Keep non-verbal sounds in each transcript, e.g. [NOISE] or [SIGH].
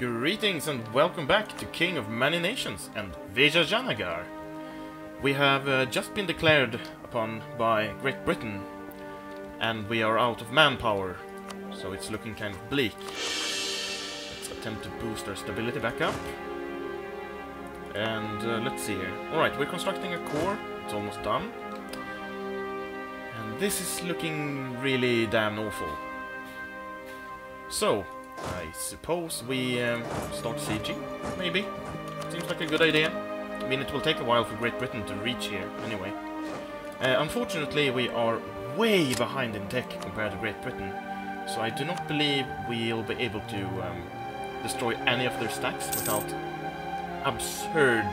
Greetings and welcome back to King of Many Nations and Vijayanagar. We have uh, just been declared upon by Great Britain and we are out of manpower, so it's looking kind of bleak. Let's attempt to boost our stability back up. And uh, let's see here. Alright, we're constructing a core, it's almost done. And this is looking really damn awful. So, I suppose we um, start sieging, maybe? Seems like a good idea. I mean, it will take a while for Great Britain to reach here, anyway. Uh, unfortunately, we are way behind in tech compared to Great Britain, so I do not believe we'll be able to um, destroy any of their stacks without absurd,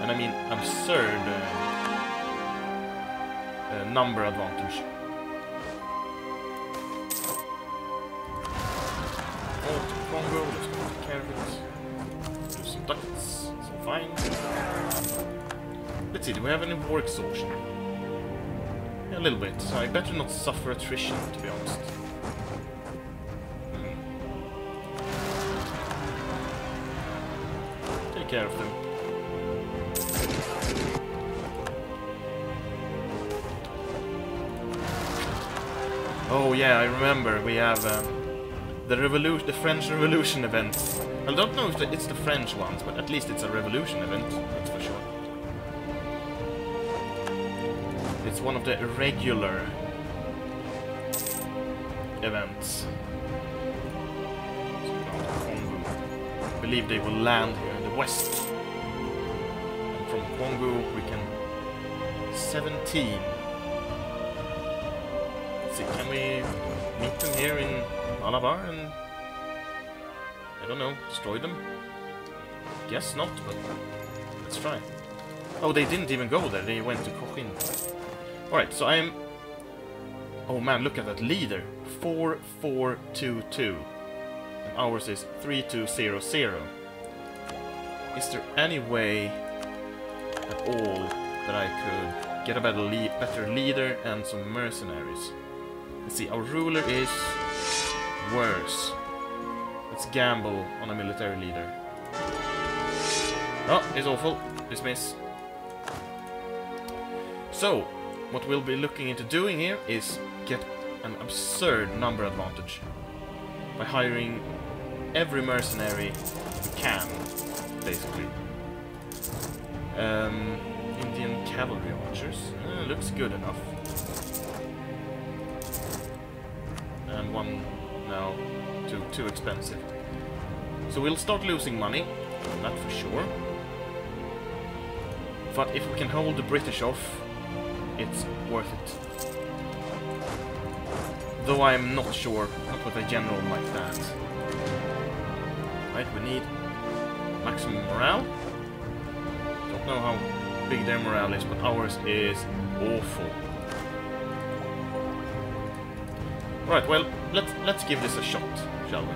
and I mean absurd, uh, uh, number advantage. Care of it. Do some ducats, some fine. Let's see, do we have any war exhaustion? Yeah, a little bit, so I better not suffer attrition, to be honest. Hmm. Take care of them. Oh yeah, I remember, we have... Um, the revolution, the French Revolution event. I don't know if it's the French ones, but at least it's a revolution event, that's for sure. It's one of the irregular events. I believe they will land here in the west. And from Congo we can... 17. Let's see, can we meet them here in Malabar and... I don't know, destroy them? Guess not, but let's try. Oh, they didn't even go there, they went to Cochin. Alright, so I'm... Oh man, look at that leader. 4422. And ours is 3200. Is there any way at all that I could get a better, le better leader and some mercenaries? Let's see, our ruler is worse. Let's gamble on a military leader. Oh, it's awful. Dismiss. So, what we'll be looking into doing here is get an absurd number advantage by hiring every mercenary we can, basically. Um, Indian cavalry archers. Uh, looks good enough. And one now too too expensive. So we'll start losing money, that for sure. But if we can hold the British off, it's worth it. Though I'm not sure, not with a general like that. Right, we need maximum morale. Don't know how big their morale is, but ours is awful. Right, well, let's let's give this a shot, shall we?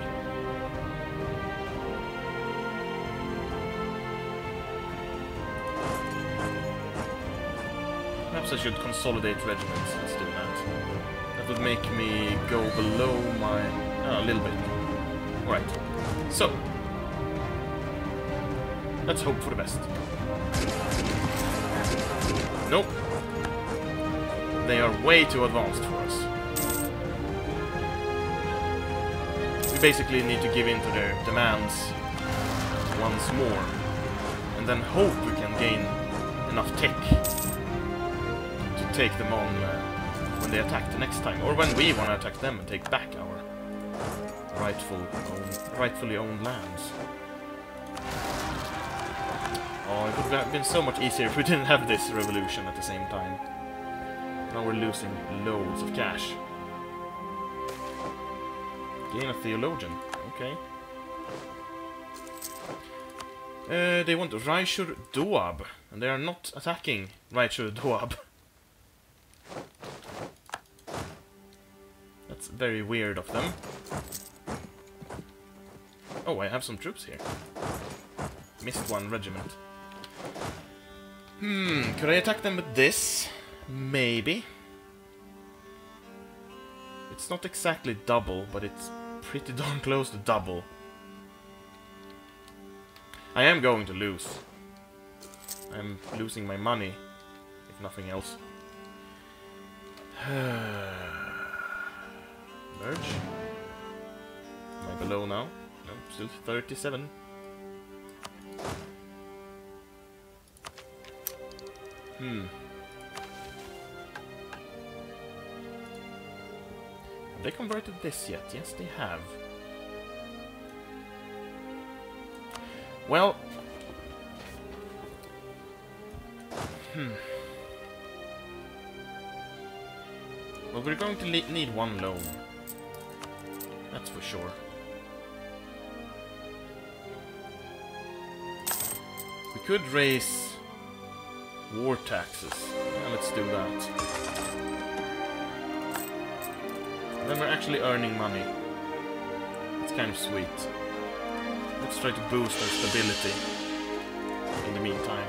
Perhaps I should consolidate regiments Let's do that. That would make me go below my... Oh, a little bit. Alright. So. Let's hope for the best. Nope. They are way too advanced for us. Basically need to give in to their demands once more. And then hope we can gain enough tech to take them on uh, when they attack the next time. Or when we want to attack them and take back our rightful own, rightfully owned lands. Oh, it would have been so much easier if we didn't have this revolution at the same time. Now we're losing loads of cash. Gain a theologian. Okay. Uh, they want Raishur Doab, and they are not attacking Raishur Doab. That's very weird of them. Oh, I have some troops here. Missed one regiment. Hmm, could I attack them with this? Maybe. It's not exactly double, but it's pretty darn close to double. I am going to lose. I'm losing my money, if nothing else. [SIGHS] Merge. Am I below now? No, still 37. Hmm. They converted this yet? Yes, they have. Well... Hmm. Well, we're going to need one loan. That's for sure. We could raise war taxes. Yeah, let's do that. Then we're actually earning money. It's kind of sweet. Let's try to boost our stability in the meantime.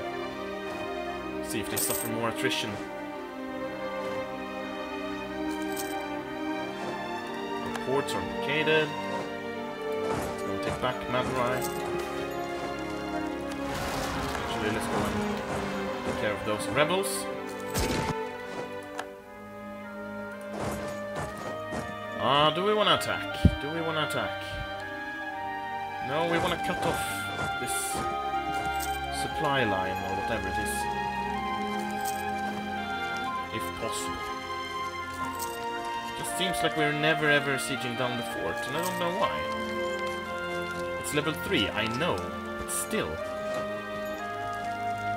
See if they suffer more attrition. The ports are blockaded. Let's go take back Madurai. Actually, let's go and take care of those rebels. Ah, uh, do we want to attack? Do we want to attack? No, we want to cut off this supply line or whatever it is. If possible. Just seems like we're never ever sieging down the fort, and I don't know why. It's level 3, I know, but still.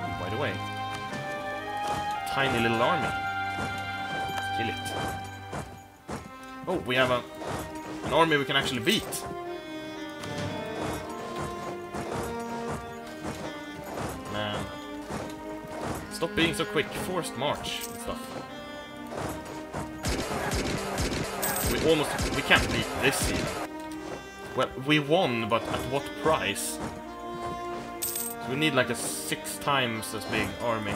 Oh, by the way. Tiny little army. Kill it. Oh, we have a an army we can actually beat. Man. Stop being so quick. Forced march and stuff. We almost... We can't beat this. Well, we won, but at what price? So we need like a six times as big army.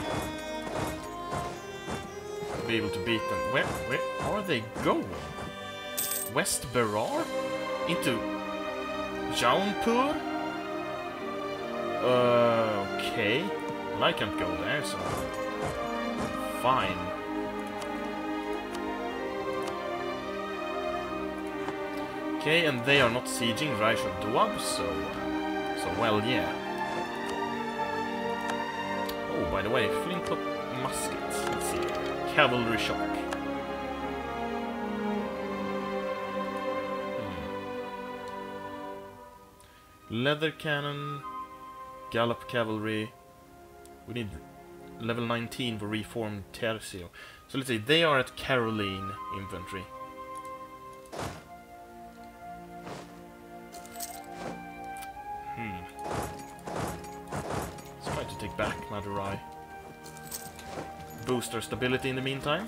To be able to beat them. Where, where are they going? West Berar? Into Jaunpur? Uh, okay. Well, I can't go there, so... Fine. Okay, and they are not sieging Raishur Doab, so... So, well, yeah. Oh, by the way, flintlock muskets. Let's see. Cavalry shock. Leather cannon, gallop cavalry, we need level 19 for reformed Tercio. So let's say they are at Carolean infantry. Hmm. Let's try to take back Madurai. Boost our stability in the meantime.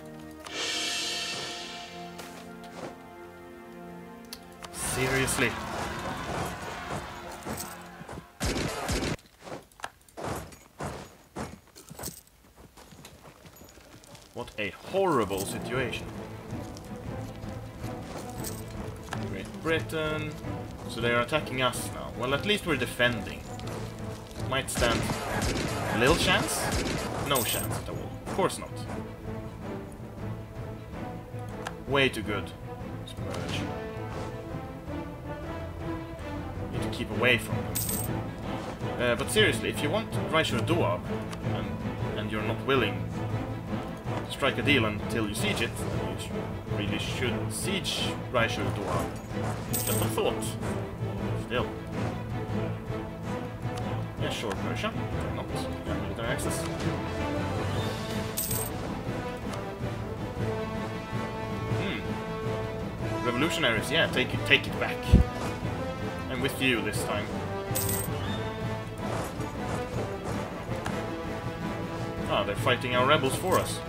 Seriously. A horrible situation. Great Britain. So they are attacking us now. Well, at least we're defending. Might stand a little chance? No chance at all. Of course not. Way too good. Merge. Need to keep away from them. Uh, but seriously, if you want to Raishur Doab, and, and you're not willing strike a deal until you siege it. You really should siege Raishur Doab. Just a thought. Still. Yeah, sure, Persia. Not? Yeah, military access. Hmm. Revolutionaries, yeah, take it, take it back. I'm with you this time. Ah, they're fighting our rebels for us.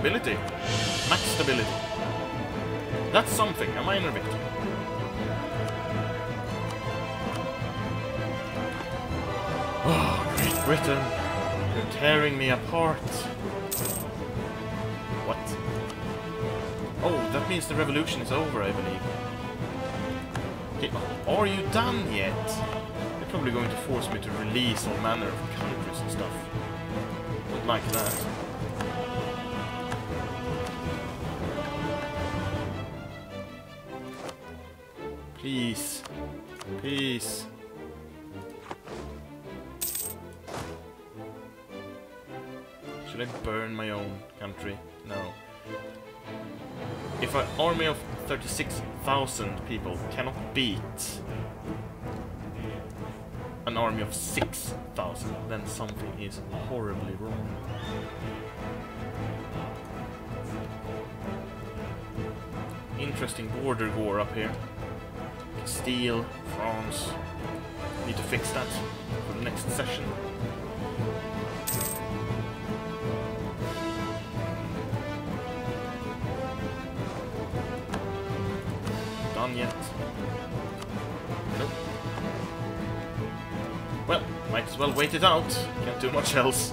Stability. Max stability. That's something, a minor victory. Oh, Great Britain, you're tearing me apart. What? Oh, that means the revolution is over, I believe. Okay, are you done yet? They're probably going to force me to release all manner of countries and stuff. Not like that. Please. Peace. Should I burn my own country? No. If an army of 36,000 people cannot beat an army of 6,000, then something is horribly wrong. Interesting border war up here. Castile, France. Need to fix that for the next session. Done yet? Nope. Well, might as well wait it out. Can't do much else.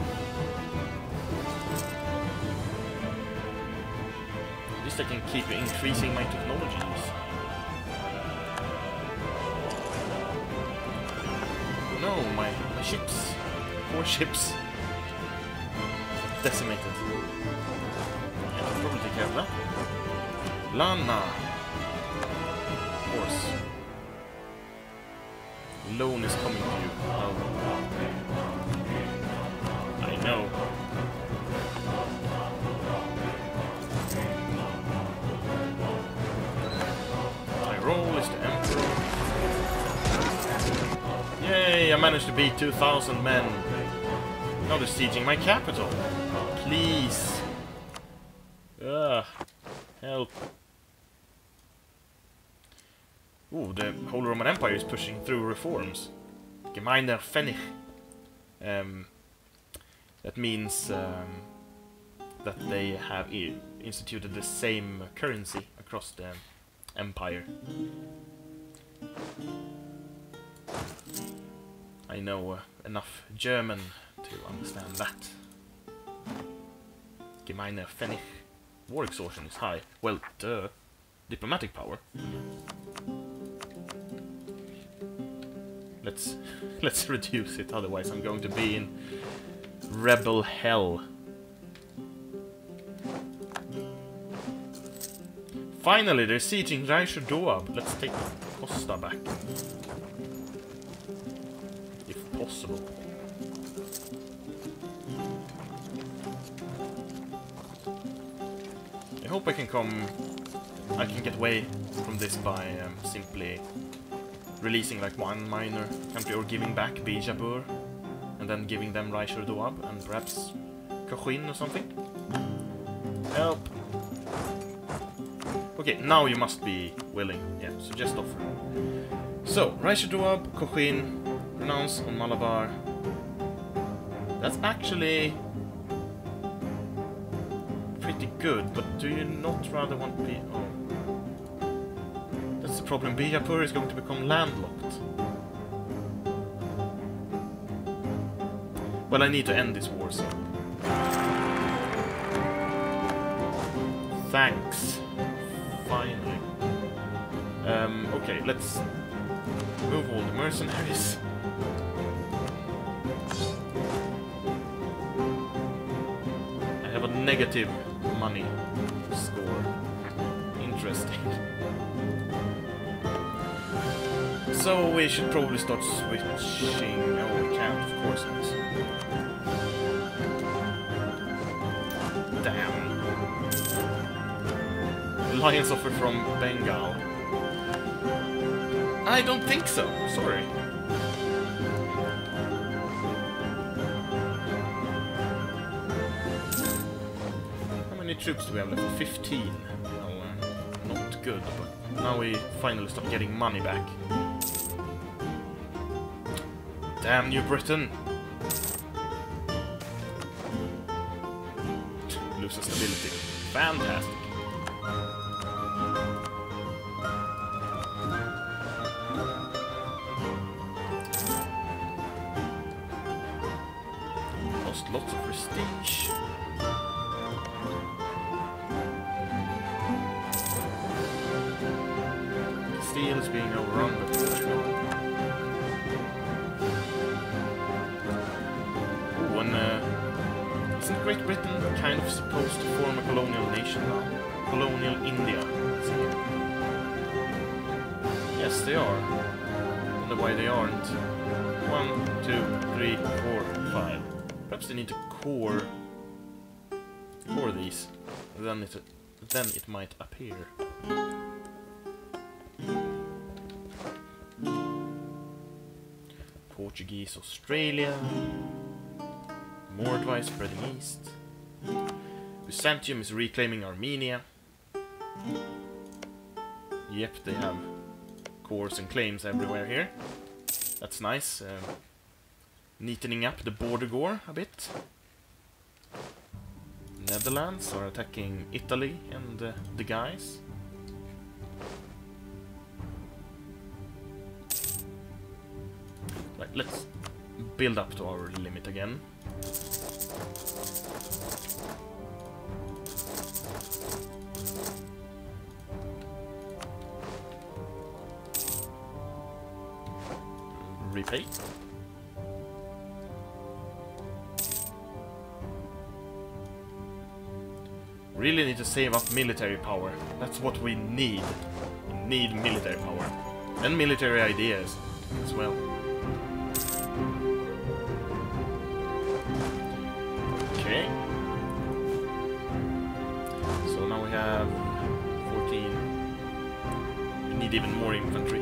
At least I can keep increasing my technologies. Ships. Four ships. Decimated. Yeah, I'll probably take care of that. Lana. Horse. Loan is coming to you. Oh. I know. I managed to beat 2,000 men. Now they're sieging my capital. Please. Ugh. Help. Ooh, the Holy Roman Empire is pushing through reforms. Gemeiner Pfennig. Um, that means um, that they have instituted the same currency across the empire. I know uh, enough German to understand that. Gemeiner Pfennig. War exhaustion is high. Well, duh. Diplomatic power. Let's [LAUGHS] let's reduce it, otherwise I'm going to be in rebel hell. Finally, they're sieging Reicher Doab. Let's take Costa back. Possible. I hope I can come... I can get away from this by um, simply releasing like one minor country or giving back Bijapur and then giving them Raishur Doab and perhaps Cochin or something. Help. Okay, now you must be willing. Yeah, so just offer. So, Raishur Doab, Cochin, renounce on Malabar. That's actually pretty good, but do you not rather want be oh. That's the problem. Bijapur is going to become landlocked. Well, I need to end this war, so. Thanks. Finally. Um, okay, let's move all the mercenaries. [LAUGHS] I have a negative money score. Interesting. So we should probably start switching. Oh, we can't, of course not. Damn. Lions offer from Bengal. I don't think so. Sorry. Troops we have left? 15. Well, uh, not good, but now we finally start getting money back. Damn New Britain! Losing stability. Fantastic. lost lots of prestige. Is being overrun Portugal. Ooh, and uh, isn't Great Britain kind of supposed to form a colonial nation now? Colonial India. Yes, they are. Wonder why they aren't. One, two, three, four, five. Perhaps they need to core core these. Then it then it might appear. Portuguese Australia. Mordvai spreading east. Byzantium is reclaiming Armenia. Yep, they have cores and claims everywhere here. That's nice. Uh, neatening up the border gore a bit. Netherlands are attacking Italy and uh, the guys. Right, let's build up to our limit again. Repay. Really need to save up military power. That's what we need. We need military power. And military ideas as well. Even more infantry.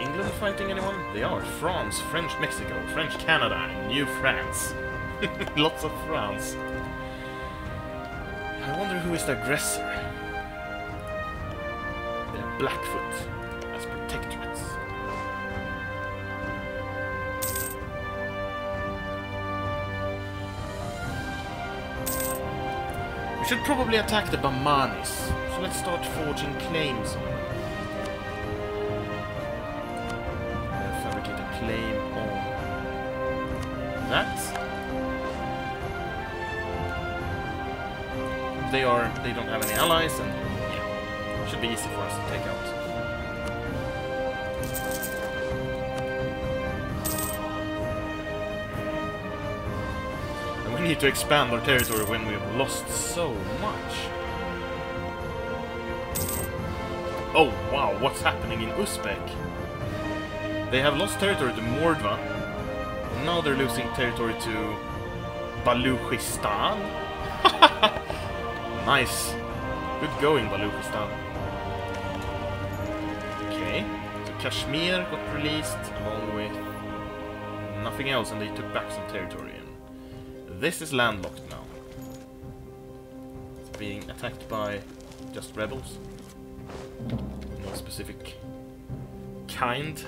England fighting anyone? They are. France, French Mexico, French Canada, New France. [LAUGHS] Lots of France. I wonder who is the aggressor. Blackfoot as protectorates. We should probably attack the Bahmanis, so let's start forging claims. Uh, fabricate a claim on that. They are they don't have any allies and be easy for us to take out. And we need to expand our territory when we've lost so much. Oh wow, what's happening in Uzbek? They have lost territory to Mordva. Now they're losing territory to Baluchistan. [LAUGHS] nice. Good going, Baluchistan. Kashmir got released along with nothing else and they took back some territory. And this is landlocked now. It's being attacked by just rebels. No specific kind.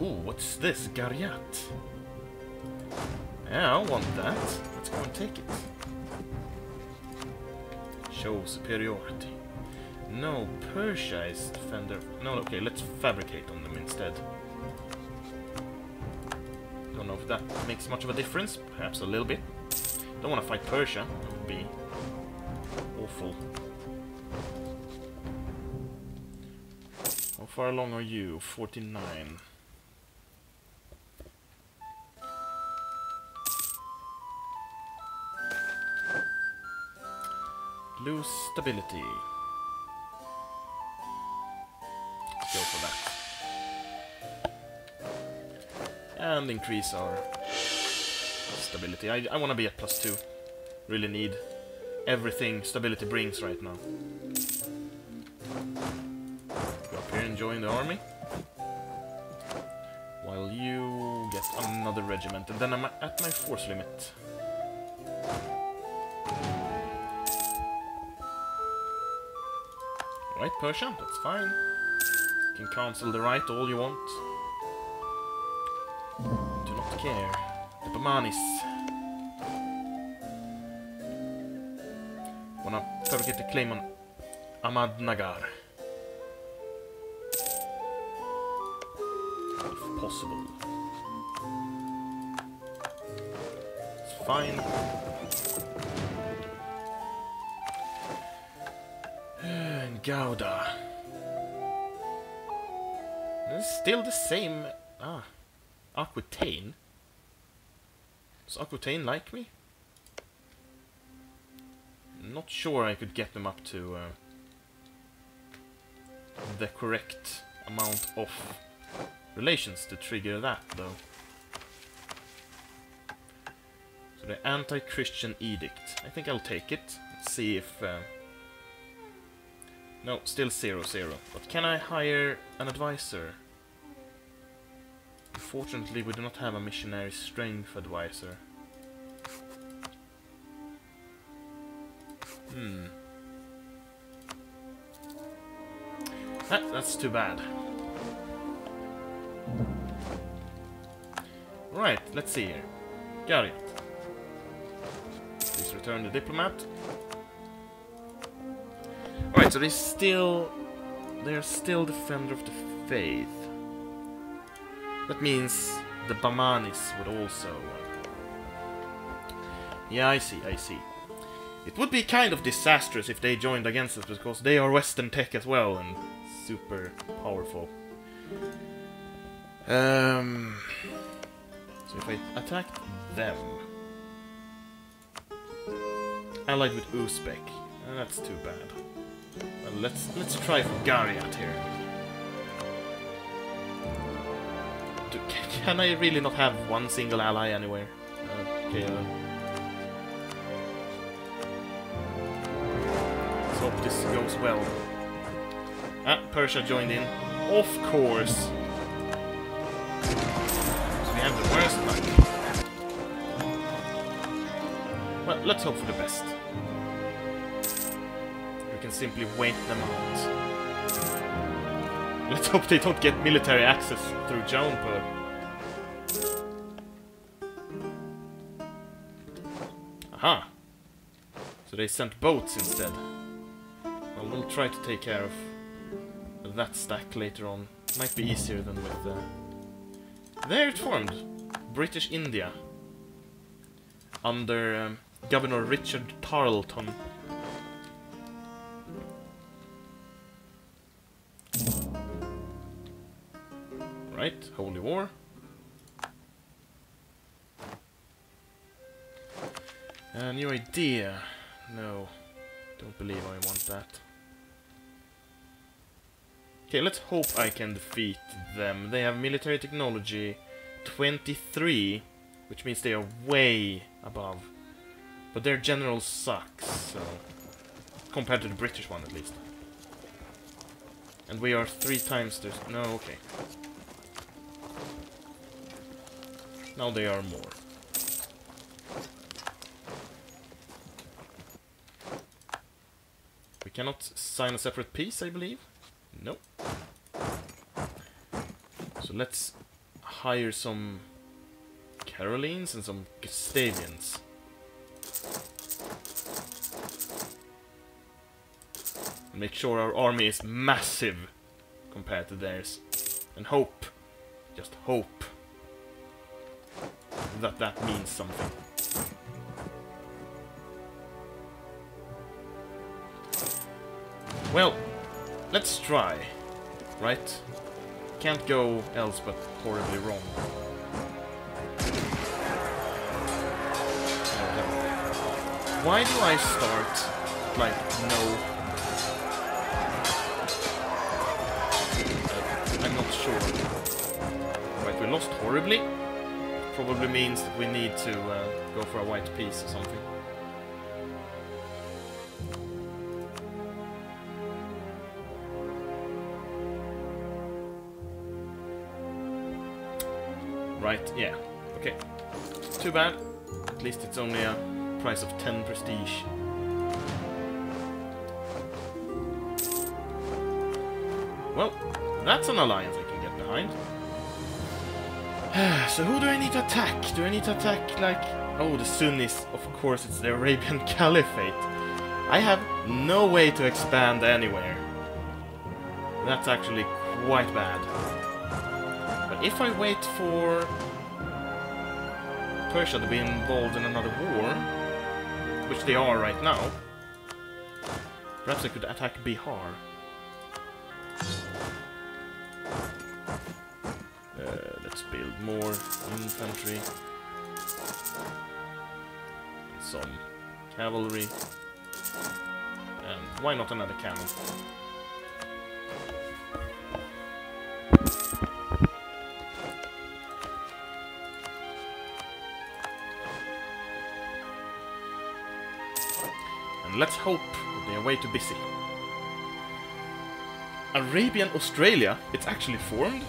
Ooh, what's this? Garyat. Yeah, I want that. Let's go and take it. Show superiority. No, Persia is defender. No, okay, let's fabricate on them instead. Don't know if that makes much of a difference. Perhaps a little bit. Don't want to fight Persia. That would be awful. How far along are you? 49. Lose stability. And increase our stability. I, I want to be at plus 2. Really need everything stability brings right now. Go up here and join the army. While you get another regiment. And then I'm at my force limit. Right, Persia, that's fine. You can cancel the right all you want. Care. The Bahmanis. Wanna fabricate a claim on Ahmad Nagar. If possible. It's fine. [SIGHS] And Gouda. It's still the same. Ah, Aquitaine. Does Aquitaine like me? not sure I could get them up to uh, the correct amount of relations to trigger that, though. So the anti-Christian edict. I think I'll take it. See if... Uh, no, still zero zero. But can I hire an advisor? Unfortunately, we do not have a missionary strength advisor. Hmm. Ah, that's too bad. Right, let's see here. Got it. Please return the diplomat. Alright, so they still... They're still Defender of the Faith. That means the Bahmanis would also... Yeah, I see, I see. It would be kind of disastrous if they joined against us, because they are Western tech as well, and super powerful. Um, so if I attack them... Allied with Uzbek. Uh, that's too bad. Well, let's let's try for Gariat here. Can I really not have one single ally anywhere? Okay, uh, let's hope this goes well. Ah, Persia joined in. Of course! So we have the worst luck. Well, let's hope for the best We can simply wait them out. Let's hope they don't get military access through. Aha! They sent boats instead. Well, we'll try to take care of that stack later on. Might be easier than with... Uh... There it formed! British India. Under um, Governor Richard Tarleton. Right, Holy War. A new idea. No, don't believe I want that. Okay, let's hope I can defeat them. They have military technology 23, which means they are way above. But their general sucks, so... Compared to the British one, at least. And we are three times this... No, okay. Now they are more. Cannot sign a separate peace, I believe? No. So let's hire some Caroleans and some Gustavians. Make sure our army is massive compared to theirs. And hope, just hope, that that means something. Well, let's try, right? Can't go else but horribly wrong. Why do I start, like, no... Uh, I'm not sure. Right, we lost horribly probably means that we need to uh, go for a white peace or something. Right, yeah. Okay. Too bad. At least it's only a price of 10 prestige. Well, that's an alliance I can get behind. [SIGHS] so who do I need to attack? Do I need to attack, like... Oh, the Sunnis. Of course, it's the Arabian [LAUGHS] Caliphate. I have no way to expand anywhere. That's actually quite bad. But if I wait for Persia to be involved in another war, which they are right now, perhaps I could attack Bihar. Uh, let's build more infantry. Some cavalry. And why not another cannon? Let's hope they are way too busy. Arabian Australia? It's actually formed?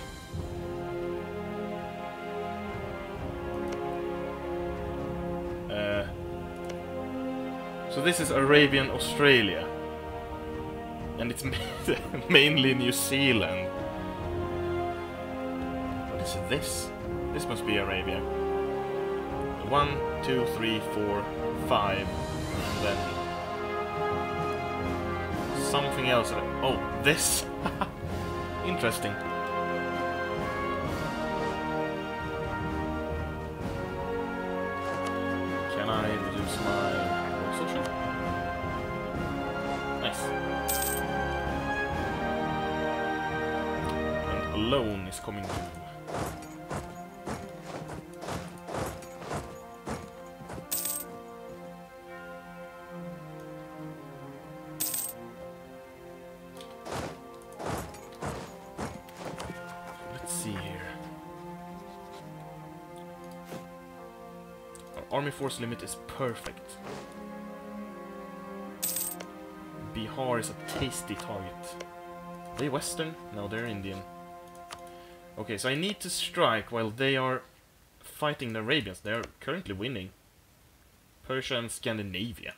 Uh, so this is Arabian Australia. And it's [LAUGHS] mainly New Zealand. What is this? This must be Arabia. One, two, three, four, five, and then something else. Oh, this? [LAUGHS] Interesting. Can I reduce my social? Nice. And alone is coming force limit is perfect. Bihar is a tasty target. Are they Western? No, they're Indian. Okay, so I need to strike while they are fighting the Arabians. They are currently winning. Persia and Scandinavia.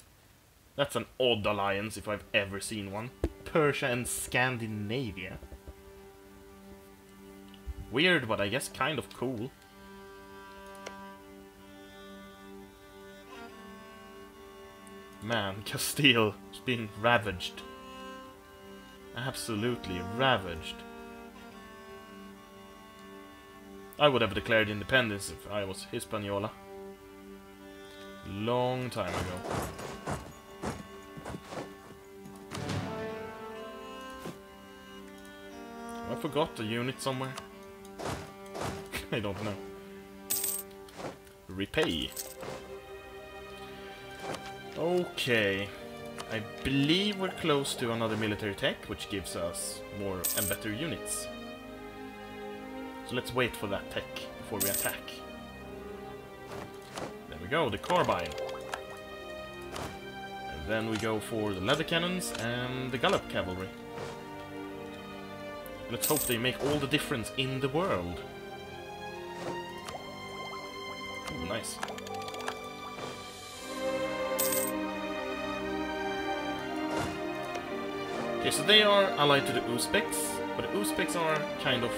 That's an odd alliance if I've ever seen one. Persia and Scandinavia. Weird, but I guess kind of cool. Man, Castile is being ravaged. Absolutely ravaged. I would have declared independence if I was Hispaniola. Long time ago. I forgot the unit somewhere. [LAUGHS] I don't know. Repay. Okay. I believe we're close to another military tech, which gives us more and better units. So let's wait for that tech before we attack. There we go, the carbine. And then we go for the leather cannons and the gallop cavalry. Let's hope they make all the difference in the world. Ooh, nice. Okay, so they are allied to the Uzbeks, but the Uzbeks are kind of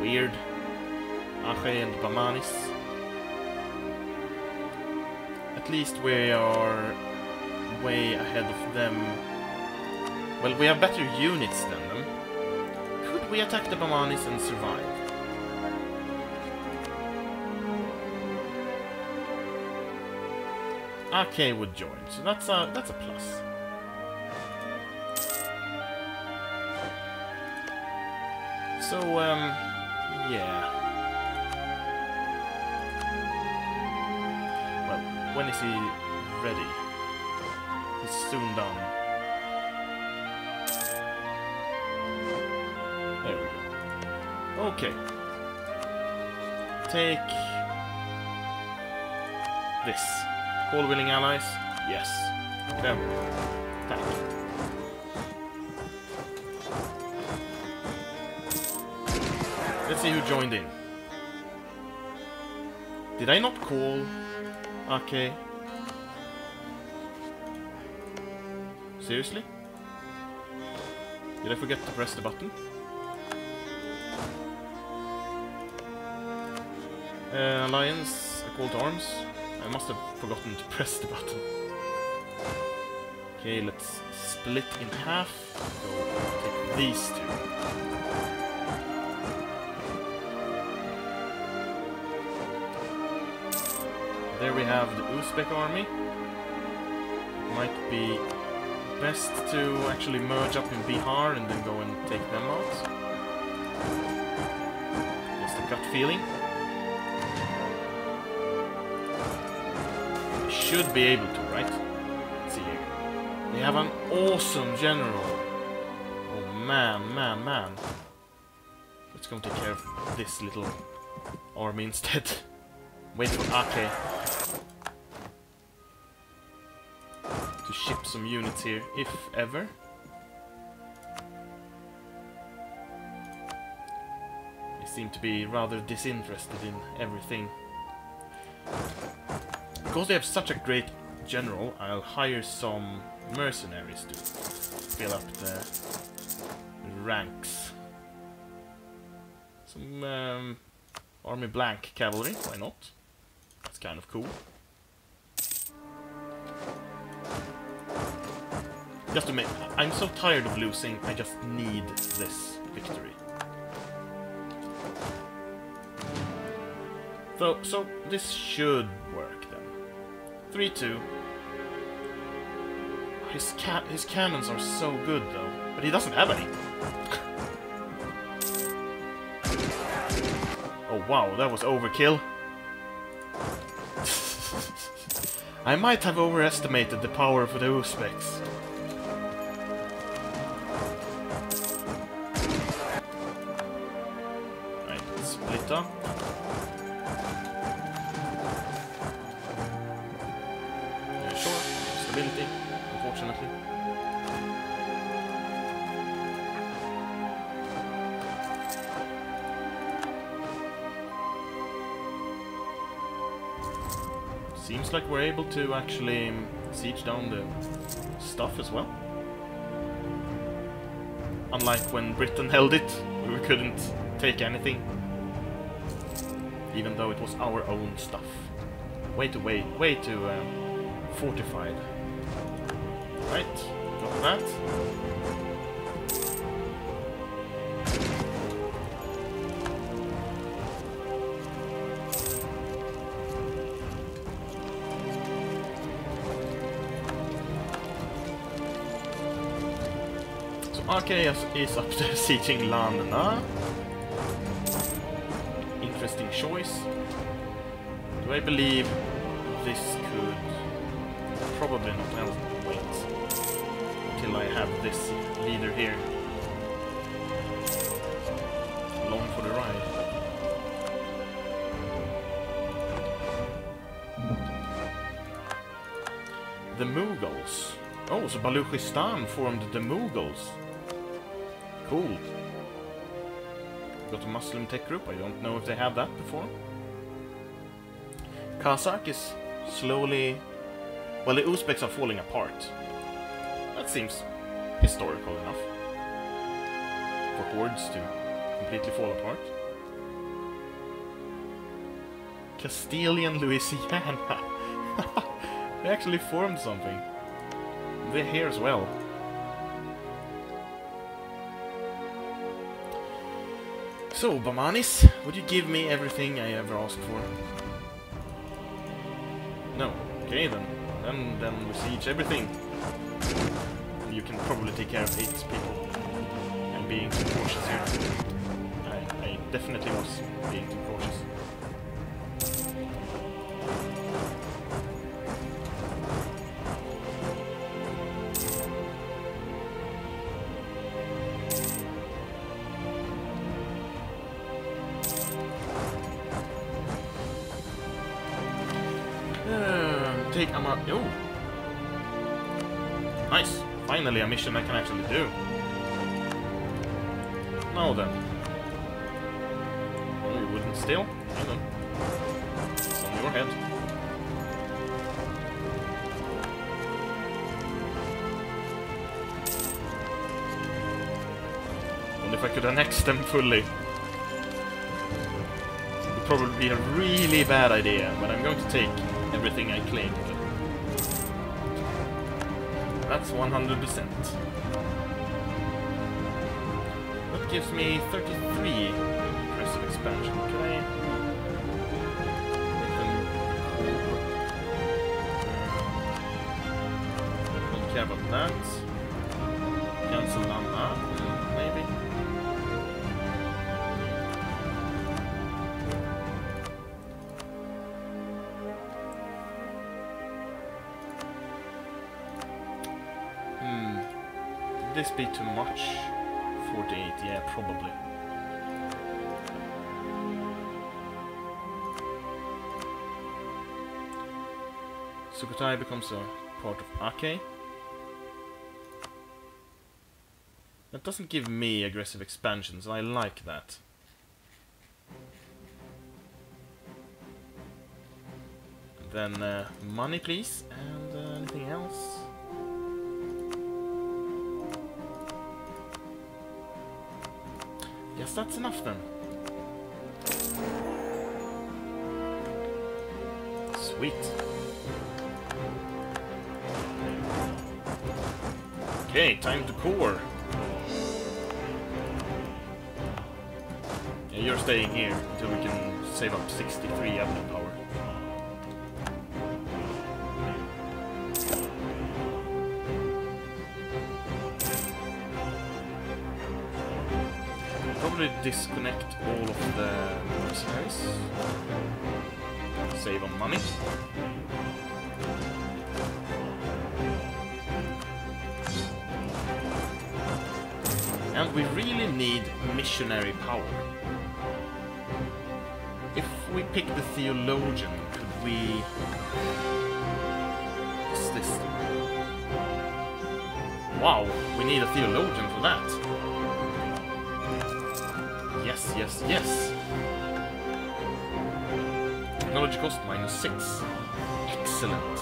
weird. Aceh and Bahmanis. At least we are way ahead of them. Well, we have better units than them. Could we attack the Bahmanis and survive? AK would join, so that's a that's a plus. So um yeah. Well, when is he ready? He's soon done. There we go. Okay. Take this. All willing allies? Yes. Them. Attack. Let's see who joined in. Did I not call? Okay. Seriously? Did I forget to press the button? Uh, Alliance, a call to arms. I must have forgotten to [LAUGHS] press the button. Okay, let's split in half. Go take these two. There we have the Uzbek army. Might be best to actually merge up in Bihar and then go and take them out. Just a gut feeling. Should be able to, right? Let's see here. They have an awesome general. Oh man, man, man. Let's go and take care of this little army instead. [LAUGHS] Wait for Ake some units here, if ever. They seem to be rather disinterested in everything. Because they have such a great general, I'll hire some mercenaries to fill up the ranks. Some um, army blank cavalry, why not? That's kind of cool. Just a minute. I'm so tired of losing, I just need this victory. So, so this should work then. 3-2. His, ca his cannons are so good though, but he doesn't have any. oh wow, that was overkill. [LAUGHS] I might have overestimated the power of the Uzbeks. Able to actually um, siege down the stuff as well. Unlike when Britain held it, we couldn't take anything. Even though it was our own stuff. Way too, way, way too um, fortified. Right, got that. So RKS is up there [LAUGHS] sieging Landna. Interesting choice. Do I believe this could probably not help wait until I have this leader here. Long for the ride. The Mughals. Oh, so Baluchistan formed the Mughals. Got a Muslim tech group. I don't know if they have that before. Kazakh is slowly... Well, the Uzbeks are falling apart. That seems historical enough. For hordes to completely fall apart. Castilian Louisiana. [LAUGHS] they actually formed something. They're here as well. So, Bahmanis, would you give me everything I ever asked for? No. Okay then. Then, then we siege everything. You can probably take care of eight people. I'm being too cautious here. I, I definitely was being too cautious. Mission I do. Now then. You wouldn't steal? On. It's on your head. And if I could annex them fully. It would probably be a really bad idea, but I'm going to take everything I claimed. That's 100%. Gives me 33 aggressive expansion. Can I make them? Don't care about that. Cancel Nana, maybe. Hmm. This be too much? 48, yeah, probably. Sukhothai becomes a part of Ake. That doesn't give me aggressive expansions, I like that. Then uh, money, please, and uh, anything else? Guess that's enough then. Sweet. Okay, time to core. Yeah, you're staying here until we can save up 63 admin power. Probably disconnect all of the mercenaries. Save on money. And we really need missionary power. If we pick the theologian, could we... What's this? Wow, we need a theologian for that. Yes, yes, yes. Technology cost minus 6. Excellent.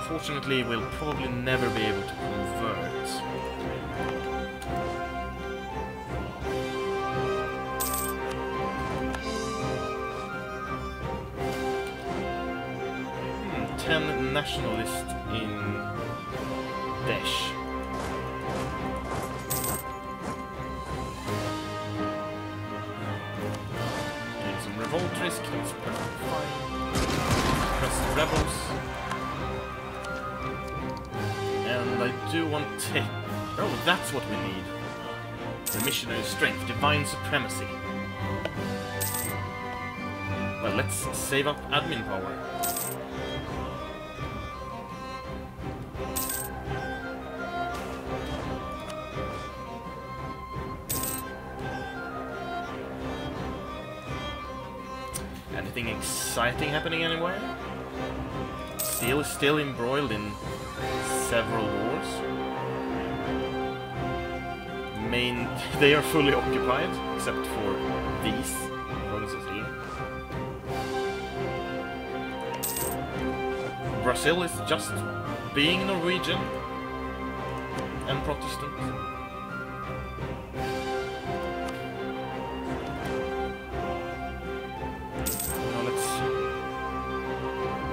Unfortunately, we'll probably never be able to convert. That's what we need. The missionary strength, divine supremacy. Well, let's save up admin power. Anything exciting happening anywhere? Steel is still embroiled in several wars. Main, they are fully occupied, except for these provinces here. Brazil is just being Norwegian and Protestant. Now let's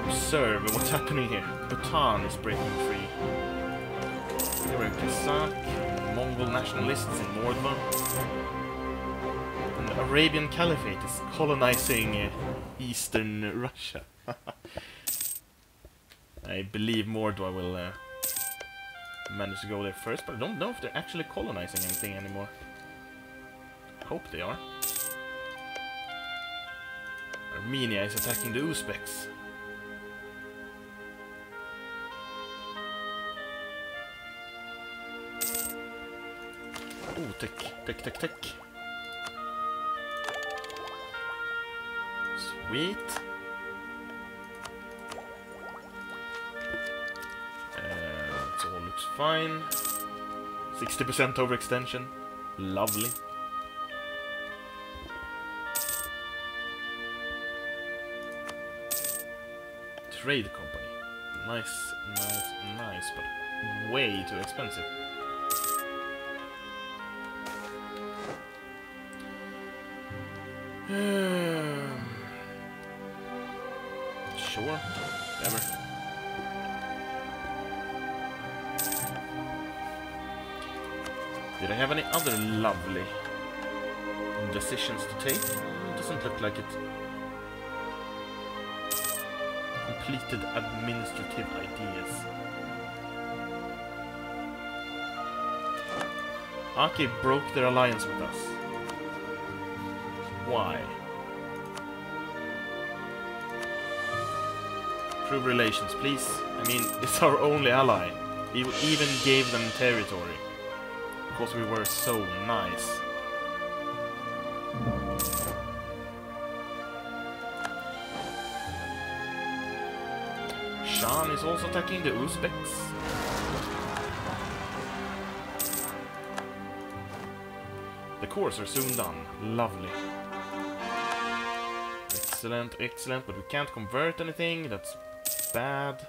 observe what's happening here. Bhutan is breaking free. Here in Kazakh, Mongol nationalists in Mordva. And the Arabian Caliphate is colonizing uh, eastern Russia. [LAUGHS] I believe Mordva will uh, manage to go there first, but I don't know if they're actually colonizing anything anymore. I hope they are. Armenia is attacking the Uzbeks. Oh, tech, tech, tech, tech. Sweet. Uh, it all looks fine. 60% overextension. Lovely. Trade company. Nice, nice, nice, but way too expensive. [SIGHS] sure, whatever. Did I have any other lovely decisions to take? Doesn't look like it. Completed administrative ideas. Aki broke their alliance with us. Why? True relations, please. I mean, [LAUGHS] it's our only ally. We even gave them territory. Because we were so nice. Shan is also attacking the Uzbeks. The cores are soon done. Lovely. Excellent, excellent, but we can't convert anything, that's bad.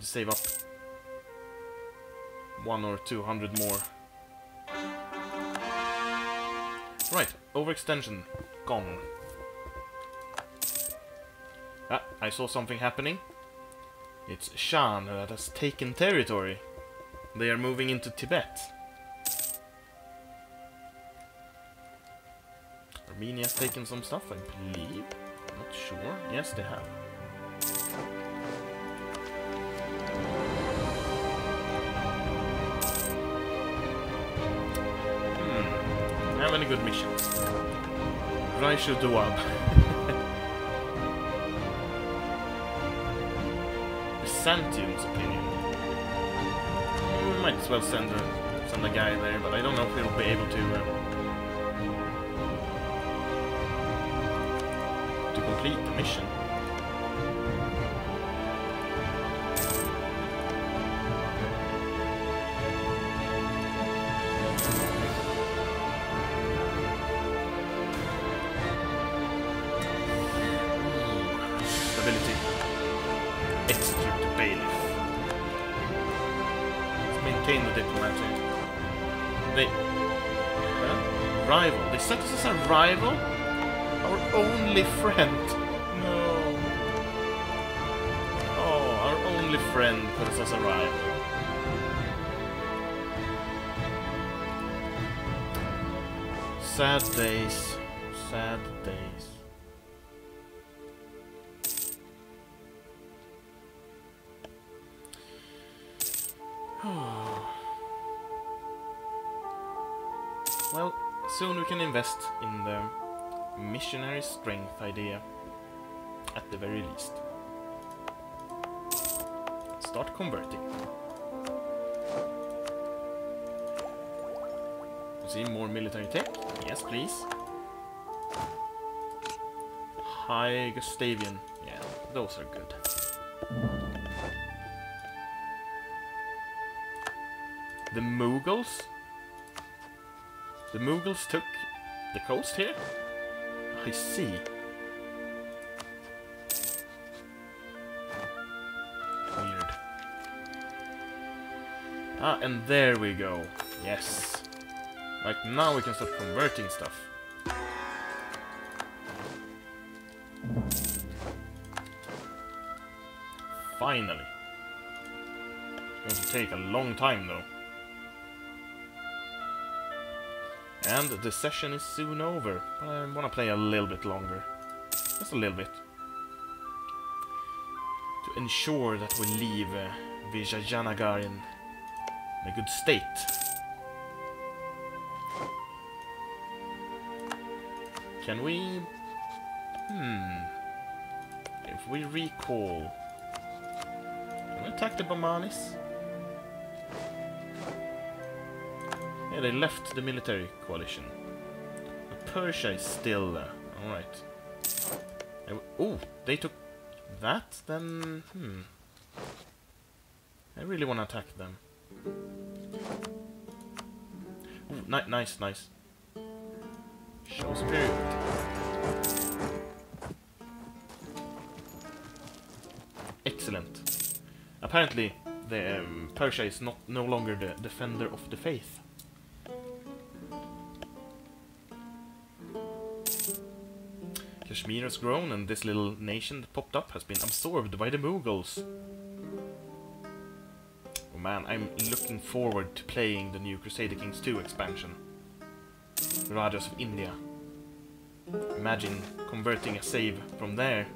Just save up one or two hundred more. Right, overextension, gone. Ah, I saw something happening. It's Shan that has taken territory. They are moving into Tibet. Armenia has taken some stuff, I believe. Not sure. Yes, they have. Hmm. Have any good missions? Should Raishur Doab. Byzantium's [LAUGHS] opinion. We might as well send a, send a guy there, but I don't know if he'll be able to uh, mission. Stability. Execute the bailiff. Maintain the diplomacy. They... Huh? Rival. They set us a rival? Our only friend. Friend us as rival. Sad days. Sad days. [SIGHS] well, soon we can invest in the missionary strength idea. At the very least. Converting. See more military tech? Yes, please. High Gustavian. Yeah, those are good. The Mughals? The Mughals took the coast here? I see. Ah, and there we go. Yes. Like, now we can start converting stuff. Finally. It's going to take a long time, though. And the session is soon over, but I want to play a little bit longer. Just a little bit. To ensure that we leave uh, Vijayanagar in a good state. Can we... Hmm... If we recall... Can we attack the Bahmanis? Yeah, they left the military coalition. But Persia is still there. Alright. Oh, they took that? Then, hmm. I really want to attack them. Ni nice, nice. Show superiority. Excellent. Apparently, the um, Persia is not no longer the defender of the faith. Kashmir has grown and this little nation that popped up has been absorbed by the Mughals. Man, I'm looking forward to playing the new Crusader Kings 2 expansion. Rajas of India. Imagine converting a save from there.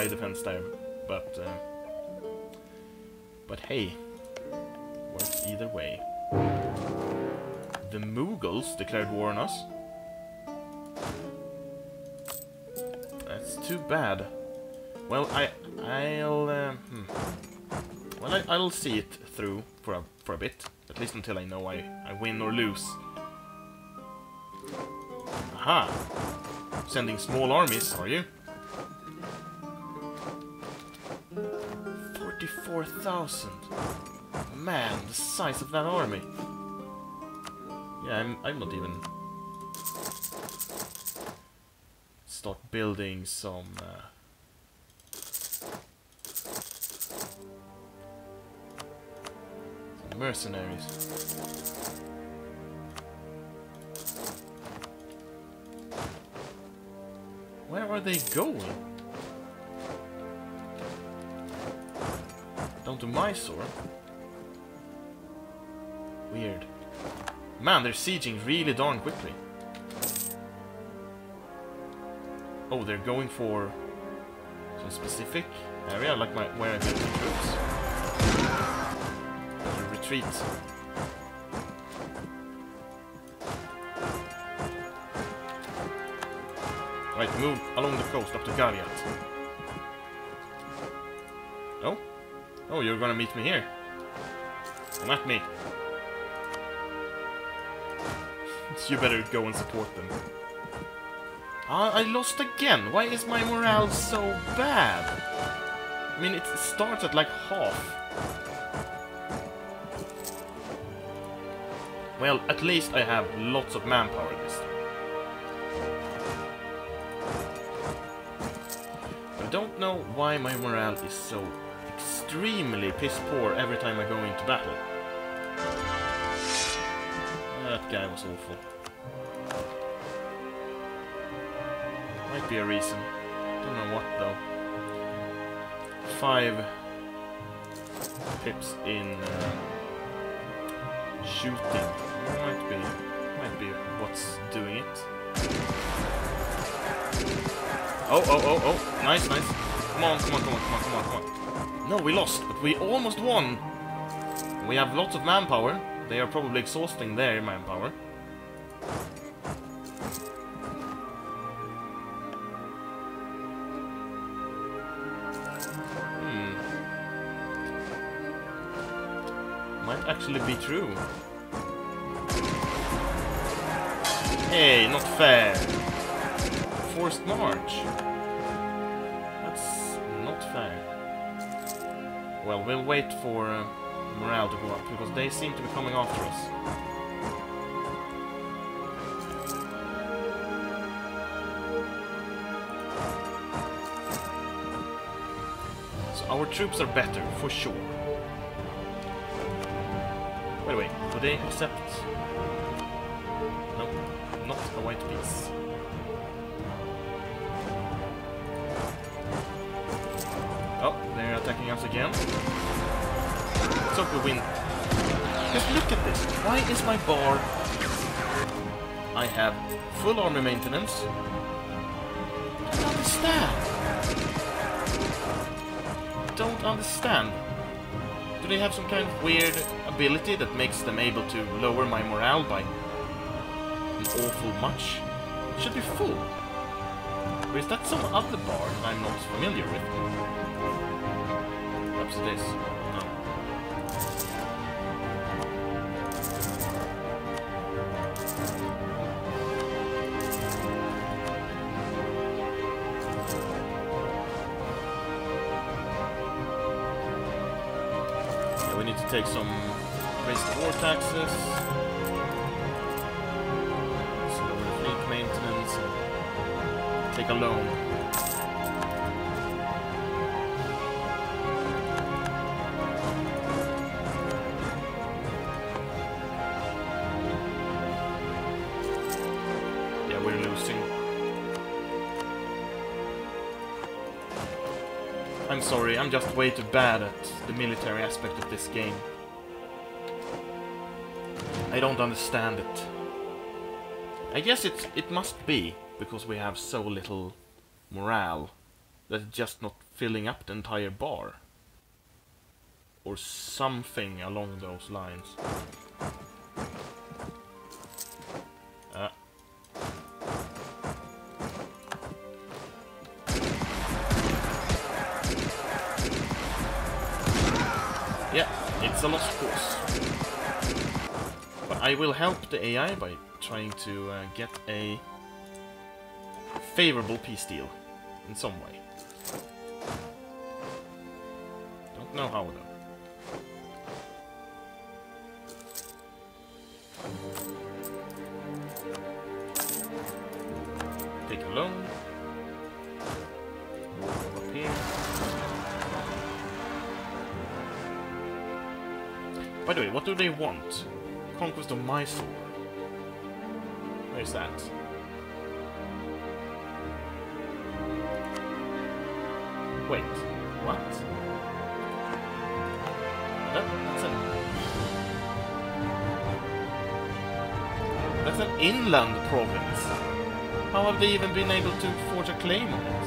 Spy defense there, but uh, but hey, works either way. The Mughals declared war on us. That's too bad. Well, I I'll uh, hmm. well I, I'll see it through for a for a bit, at least until I know I I win or lose. Aha! Sending small armies, are you? 44,000! Man, the size of that army! Yeah, I'm, I'm not even... Start building some... Uh, some mercenaries. Where are they going? Down to Mysore? Weird. Man, they're sieging really darn quickly. Oh, they're going for some specific area, like my where I the troops. Retreat. Right, move along the coast up to Gariat. Oh, you're gonna meet me here. Come at me. [LAUGHS] you better go and support them. Ah, I lost again. Why is my morale so bad? I mean, it starts at like half. Well, at least I have lots of manpower this time. I don't know why my morale is so extremely piss poor every time I go into battle. That guy was awful. Might be a reason. Don't know what though. Five pips in uh, shooting. Might be, might be what's doing it. Oh, oh, oh, oh. Nice, nice. Come on, come on, come on, come on, come on, come on. No, we lost, but we almost won. We have lots of manpower. They are probably exhausting their manpower. Hmm. Might actually be true. Hey, not fair forced march. Well, we'll wait for uh, morale to go up, because they seem to be coming after us. So our troops are better, for sure. Wait, wait, do they accept... No, not a white peace. So we win. Just look at this. Why is my bar... I have full army maintenance. I don't understand. Don't understand. Do they have some kind of weird ability that makes them able to lower my morale by an awful much? It should be full. Or is that some other bar I'm not familiar with? this. No. Take some raise the war taxes. So lower the fleet maintenance. Take a loan. I'm sorry, I'm just way too bad at the military aspect of this game. I don't understand it. I guess it it must be because we have so little morale that it's just not filling up the entire bar. Or something along those lines. Help the AI by trying to uh, get a favorable peace deal in some way. Don't know how though. Take a loan. Up here. By the way, what do they want? Conquest of Mysore. Where's that? Wait, what? That, that's an... That's an inland province. How have they even been able to forge a claim on it?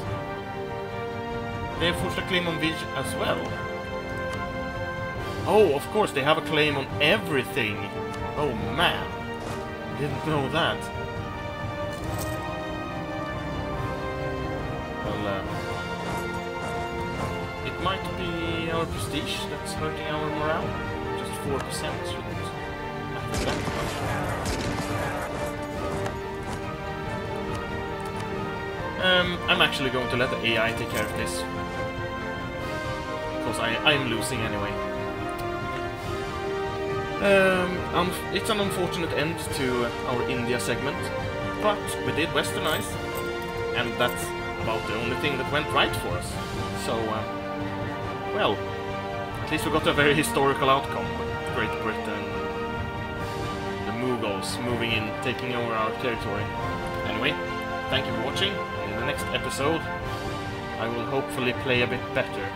They have forged a claim on Vij as well. Oh, of course, they have a claim on everything. Oh, man. Didn't know that. Well, uh, it might be our prestige that's hurting our morale. Just 4% shouldn't that much. Um, I'm actually going to let the AI take care of this. Because I, I'm losing anyway. Um, it's an unfortunate end to our India segment, but we did westernize, and that's about the only thing that went right for us. So, uh, well, at least we got a very historical outcome. with Great Britain, the Mughals moving in, taking over our territory. Anyway, thank you for watching. In the next episode, I will hopefully play a bit better.